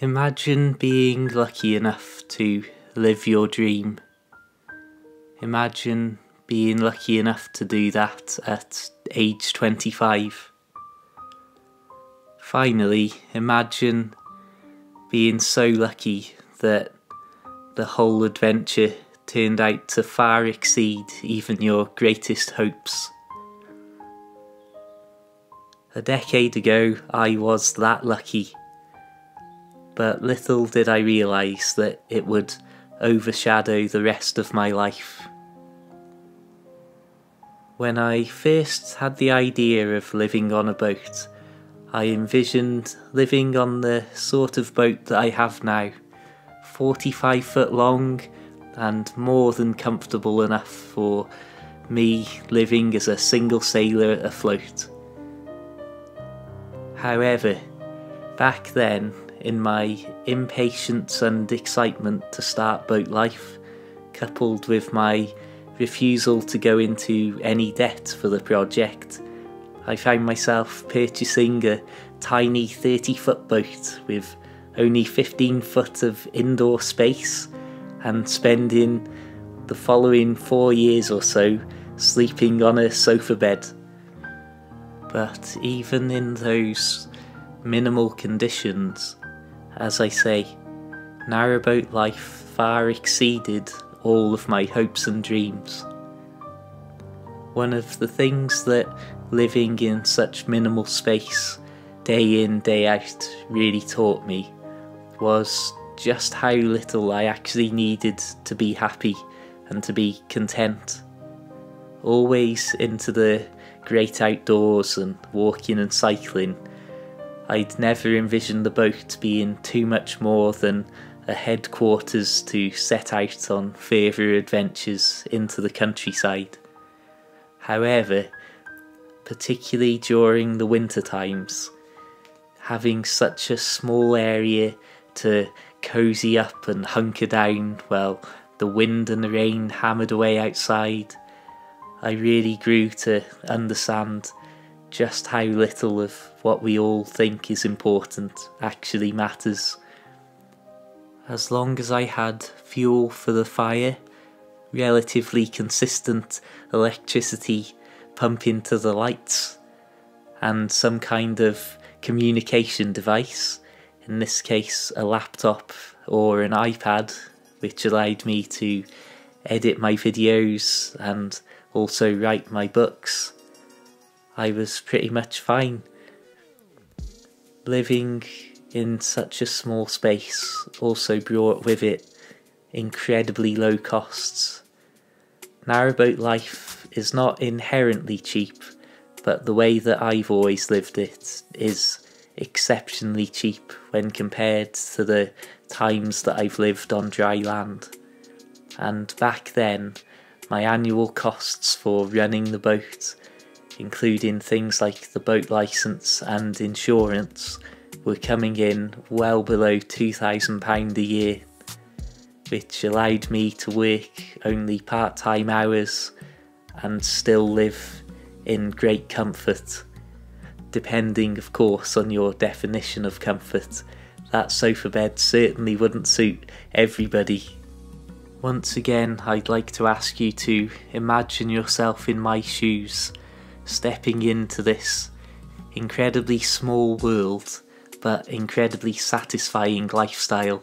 Imagine being lucky enough to live your dream. Imagine being lucky enough to do that at age 25. Finally, imagine being so lucky that the whole adventure turned out to far exceed even your greatest hopes. A decade ago, I was that lucky but little did I realise that it would overshadow the rest of my life. When I first had the idea of living on a boat, I envisioned living on the sort of boat that I have now, 45 foot long and more than comfortable enough for me living as a single sailor afloat. However, back then in my impatience and excitement to start boat life, coupled with my refusal to go into any debt for the project, I found myself purchasing a tiny 30 foot boat with only 15 foot of indoor space and spending the following four years or so sleeping on a sofa bed. But even in those minimal conditions, as I say, narrowboat life far exceeded all of my hopes and dreams. One of the things that living in such minimal space, day in, day out, really taught me was just how little I actually needed to be happy and to be content. Always into the great outdoors and walking and cycling I'd never envisioned the boat being too much more than a headquarters to set out on further adventures into the countryside. However, particularly during the winter times, having such a small area to cosy up and hunker down while the wind and the rain hammered away outside, I really grew to understand just how little of what we all think is important actually matters. As long as I had fuel for the fire, relatively consistent electricity pumping to the lights, and some kind of communication device, in this case a laptop or an iPad, which allowed me to edit my videos and also write my books I was pretty much fine. Living in such a small space also brought with it incredibly low costs. Narrowboat life is not inherently cheap, but the way that I've always lived it is exceptionally cheap when compared to the times that I've lived on dry land. And back then, my annual costs for running the boat including things like the boat licence and insurance, were coming in well below £2,000 a year, which allowed me to work only part time hours and still live in great comfort. Depending, of course, on your definition of comfort, that sofa bed certainly wouldn't suit everybody. Once again, I'd like to ask you to imagine yourself in my shoes stepping into this incredibly small world but incredibly satisfying lifestyle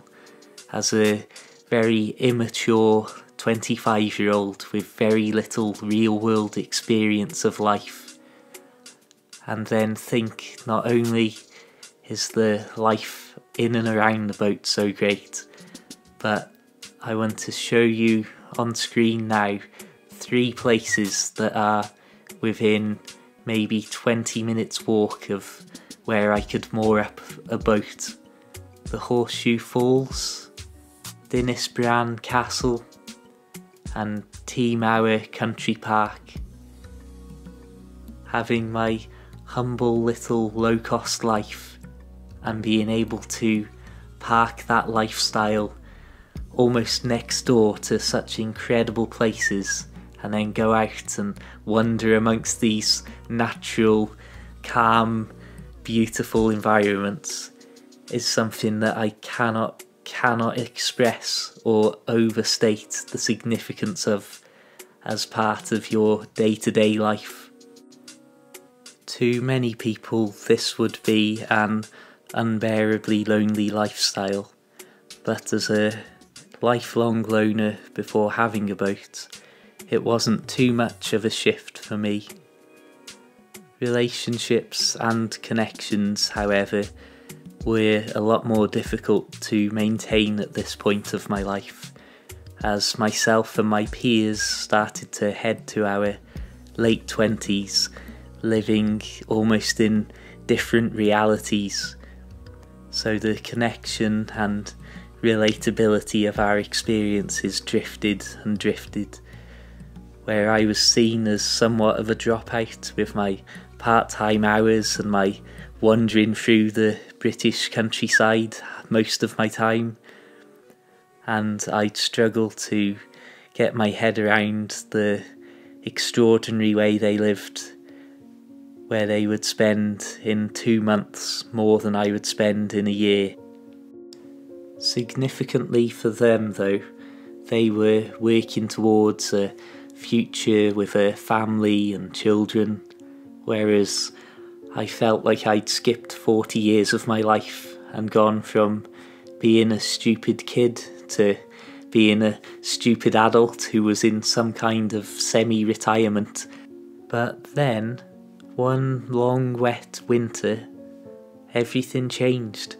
as a very immature 25 year old with very little real world experience of life. And then think not only is the life in and around the boat so great, but I want to show you on screen now three places that are within maybe 20 minutes walk of where I could moor up a boat. The Horseshoe Falls, Dinas Bran Castle and Tŷ Country Park. Having my humble little low cost life and being able to park that lifestyle almost next door to such incredible places and then go out and wander amongst these natural, calm, beautiful environments is something that I cannot cannot express or overstate the significance of as part of your day-to-day life. To many people this would be an unbearably lonely lifestyle, but as a lifelong loner before having a boat, it wasn't too much of a shift for me. Relationships and connections, however, were a lot more difficult to maintain at this point of my life, as myself and my peers started to head to our late 20s, living almost in different realities. So the connection and relatability of our experiences drifted and drifted, where I was seen as somewhat of a dropout with my part time hours and my wandering through the British countryside most of my time, and I'd struggle to get my head around the extraordinary way they lived, where they would spend in two months more than I would spend in a year. Significantly for them, though, they were working towards a future with a family and children, whereas I felt like I'd skipped 40 years of my life and gone from being a stupid kid to being a stupid adult who was in some kind of semi retirement. But then, one long wet winter, everything changed.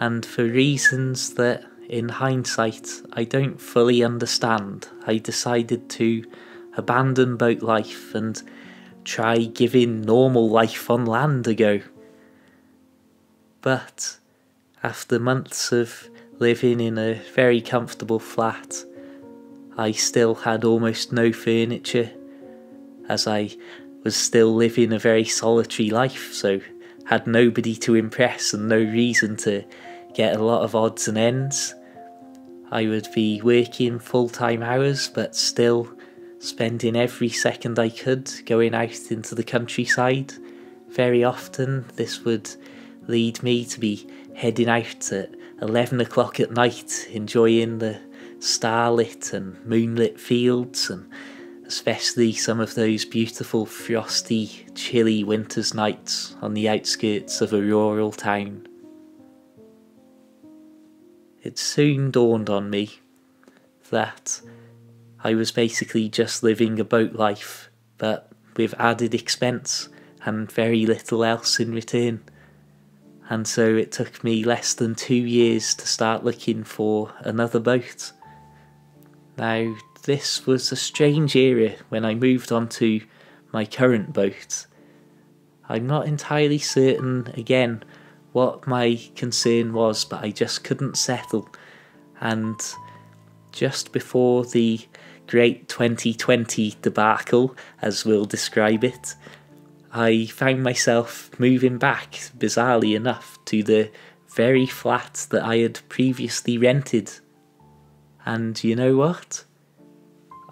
And for reasons that, in hindsight, I don't fully understand, I decided to abandon boat life and try giving normal life on land a go. But after months of living in a very comfortable flat, I still had almost no furniture, as I was still living a very solitary life, so had nobody to impress and no reason to get a lot of odds and ends. I would be working full time hours, but still spending every second I could going out into the countryside. Very often, this would lead me to be heading out at 11 o'clock at night, enjoying the starlit and moonlit fields, and especially some of those beautiful, frosty, chilly winter's nights on the outskirts of a rural town. It soon dawned on me that I was basically just living a boat life, but with added expense and very little else in return. And so it took me less than two years to start looking for another boat. Now, this was a strange era when I moved on to my current boat. I'm not entirely certain, again, what my concern was, but I just couldn't settle. And just before the great 2020 debacle, as we'll describe it, I found myself moving back, bizarrely enough, to the very flat that I had previously rented. And you know what?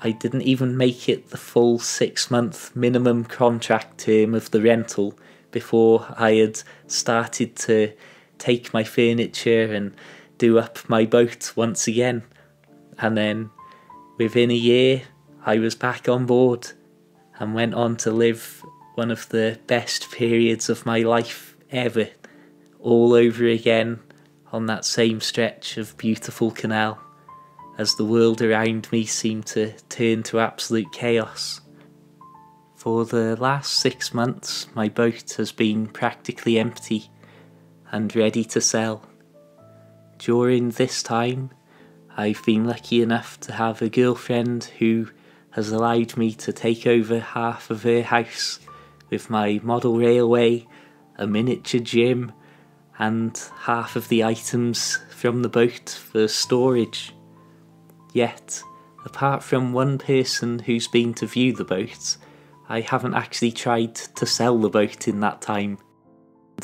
I didn't even make it the full six month minimum contract term of the rental before I had started to take my furniture and do up my boat once again. And then within a year, I was back on board and went on to live one of the best periods of my life ever, all over again on that same stretch of beautiful canal, as the world around me seemed to turn to absolute chaos. For the last six months, my boat has been practically empty and ready to sell. During this time, I've been lucky enough to have a girlfriend who has allowed me to take over half of her house with my model railway, a miniature gym, and half of the items from the boat for storage. Yet, apart from one person who's been to view the boat, I haven't actually tried to sell the boat in that time.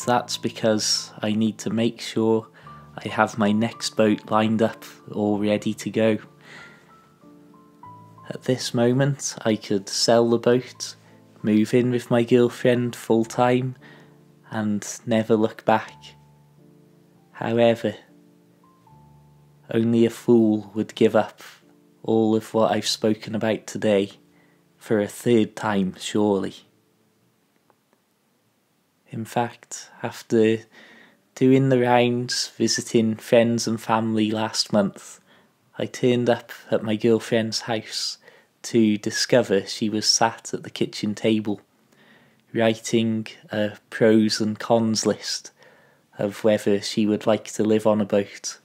That's because I need to make sure I have my next boat lined up all ready to go. At this moment, I could sell the boat, move in with my girlfriend full time, and never look back. However, only a fool would give up all of what I've spoken about today for a third time, surely. In fact, after doing the rounds, visiting friends and family last month, I turned up at my girlfriend's house to discover she was sat at the kitchen table, writing a pros and cons list of whether she would like to live on a boat